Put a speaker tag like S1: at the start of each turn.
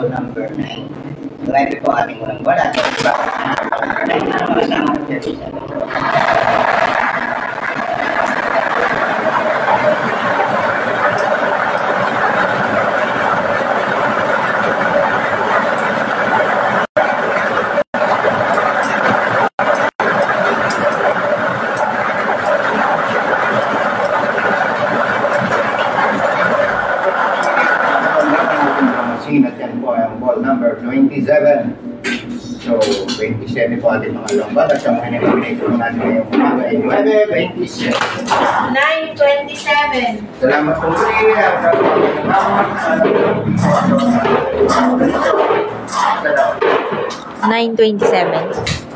S1: number 9. So, ito po ating unang wala. So, iba
S2: machine at yan po ang ball number 27. So, 27 po ating mga lomba. At ang mga nag po natin ngayong umaga ay 9.27.
S3: 927.
S2: Salamat po muli. At Salamat.
S4: 927.